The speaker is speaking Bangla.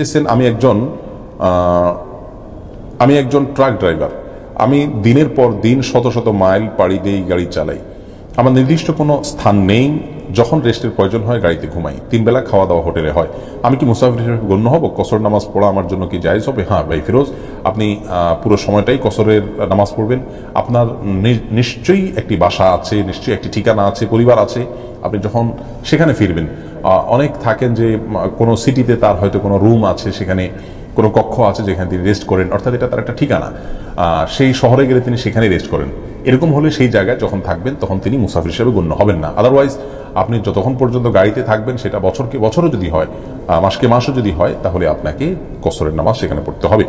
বলতেছেন আমি একজন আমি একজন ট্রাক ড্রাইভার আমি দিনের পর দিন শত শত মাইল পাড়ি দিয়ে গাড়ি চালাই। আমার নির্দিষ্ট কোনো স্থান নেই। যখন রেস্টের প্রয়োজন হয়, গাড়িতে ঘুমাই। তিন বেলা খাওয়া দাওয়া হোটেলে হয়। আমি কি মুসাফির হিসেবে গণ্য হব? কসর নামাজ পড়া আমার জন্য কি জায়েজ হবে? হ্যাঁ ভাই ফিরোজ, আপনি পুরো সময়টাই কসরের নামাজ পড়বেন। আপনার নিশ্চয়ই একটি বাসা আছে, নিশ্চয়ই একটি ঠিকানা আছে, পরিবার আছে। আপনি যখন সেখানে ফিরবেন অনেক থাকেন যে কোনো সিটিতে তার হয়তো কোনো রুম আছে, সেখানে কোনো কক্ষ আছে যেখানে তিনি রেস্ট করেন। অর্থাৎ এটা তার একটা ঠিকানা। সেই শহরে গেলে তিনি সেখানে রেস্ট করেন। এরকম হলে সেই জায়গায় যখন থাকবেন, তখন তিনি মুসাফির হিসেবে গণ্য হবেন না। আদারওয়াইজ আপনি যতক্ষণ পর্যন্ত গাড়িতে থাকবেন, সেটা বছরকে বছরও যদি হয় মাসকে মাসও যদি হয়, তাহলে আপনাকে কসরের নামাজ সেখানে পড়তে হবে।